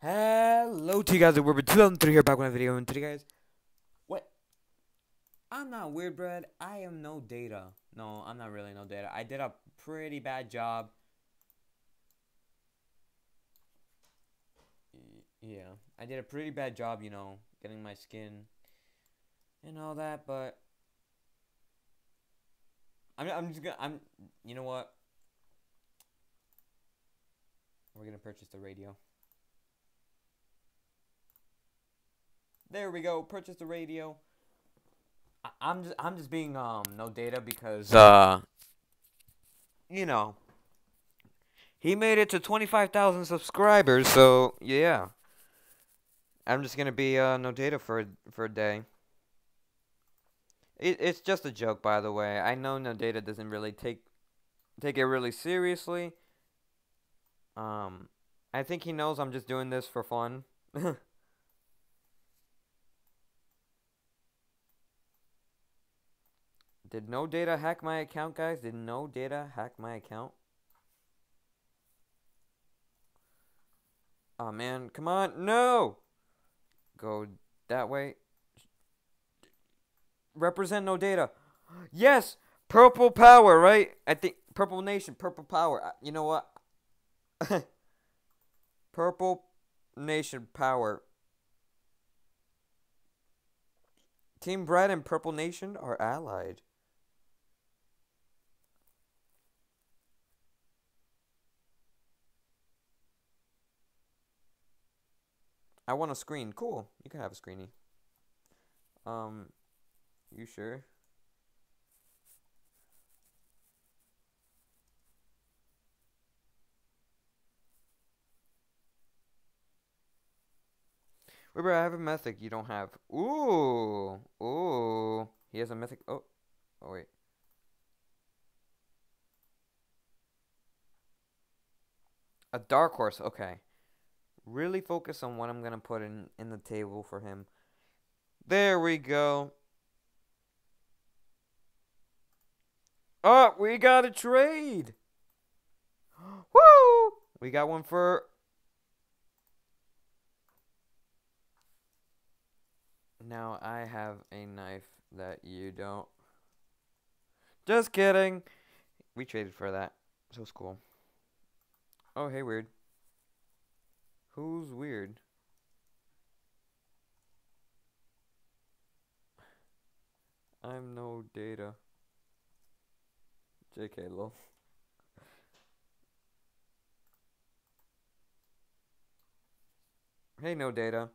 Hello to you guys, we're 2003 here back with a video, and today guys, what? I'm not weird bread, I am no data. No, I'm not really no data. I did a pretty bad job. Yeah, I did a pretty bad job, you know, getting my skin and all that, but I'm, I'm just gonna, I'm, you know what? We're gonna purchase the radio. There we go. Purchase the radio. I'm just I'm just being um no data because uh you know he made it to 25,000 subscribers, so yeah. I'm just gonna be uh no data for for a day. It, it's just a joke, by the way. I know no data doesn't really take take it really seriously. Um, I think he knows I'm just doing this for fun. Did no data hack my account, guys? Did no data hack my account? Oh, man. Come on. No! Go that way. Represent no data. Yes! Purple power, right? I think Purple Nation, Purple Power. You know what? Purple Nation Power. Team Bread and Purple Nation are allied. I want a screen. Cool. You can have a screeny. Um, you sure? Remember, I have a mythic you don't have. Ooh. Ooh. He has a mythic. Oh. Oh, wait. A dark horse. Okay really focus on what I'm going to put in, in the table for him. There we go. Oh, we got a trade. Woo! We got one for... Now I have a knife that you don't. Just kidding. We traded for that. So it's cool. Oh, hey, weird. Who's weird? I'm no data. JK lol. hey no data.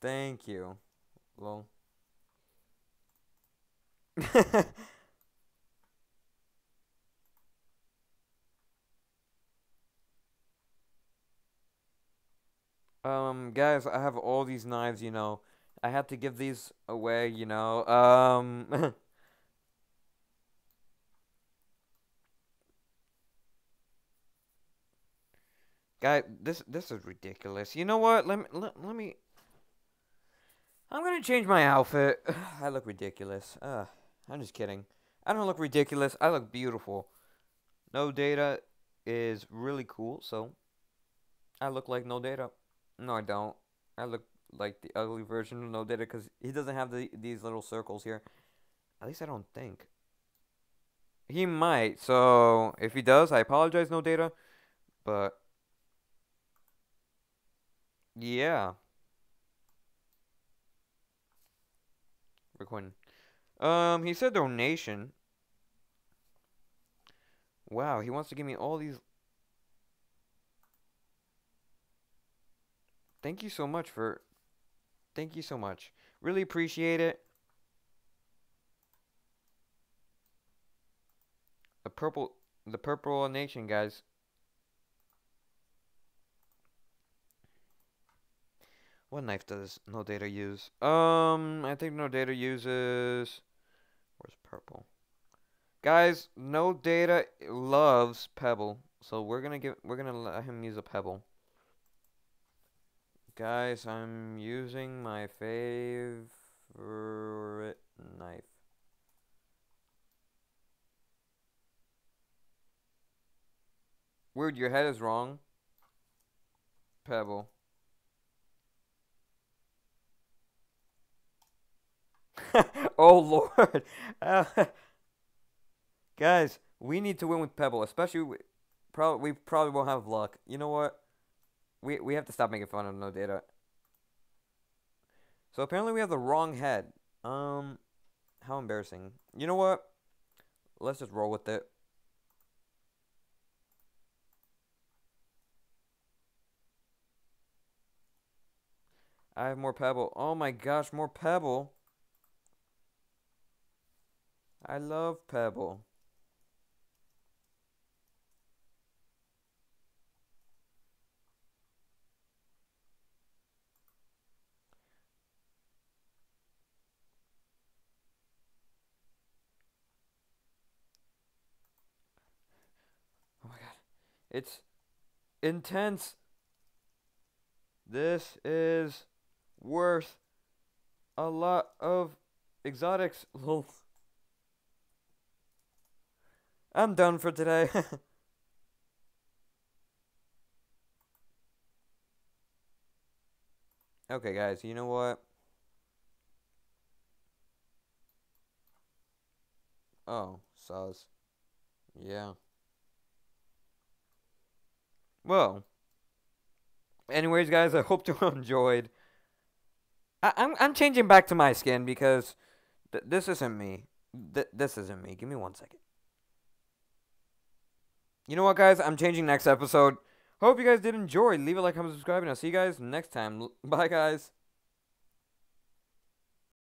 Thank you. Lol. Um, guys, I have all these knives, you know. I had to give these away, you know. Um... Guy, this this is ridiculous. You know what? Let me let, let me I'm to change my outfit. I look ridiculous. Uh, I'm just kidding. I don't look ridiculous. I look beautiful. No data is really cool, so I look like no data. No, I don't. I look like the ugly version of No Data because he doesn't have the, these little circles here. At least I don't think. He might. So if he does, I apologize, No Data. But yeah. Recording. Um, he said donation. Wow, he wants to give me all these thank you so much for thank you so much. Really appreciate it. The purple the purple nation guys. What knife does no data use? Um i think no data uses where's purple? Guys no data loves pebble so we're gonna give we're gonna let him use a pebble Guys, I'm using my favorite knife. Weird, your head is wrong. Pebble. oh lord. Uh, guys, we need to win with Pebble, especially we, Probably, we probably won't have luck. You know what? We we have to stop making fun of no data. So apparently we have the wrong head. Um how embarrassing. You know what? Let's just roll with it. I have more pebble. Oh my gosh, more pebble. I love pebble. It's intense. This is worth a lot of exotics. Lol. I'm done for today. okay, guys, you know what? Oh, saws. Yeah. Well. Anyways, guys, I hope you enjoyed. I, am I'm, I'm changing back to my skin because th- this isn't me. Th- this isn't me. Give me one second. You know what, guys? I'm changing next episode. Hope you guys did enjoy. Leave a like, comment, subscribe, and I'll see you guys next time. Bye, guys.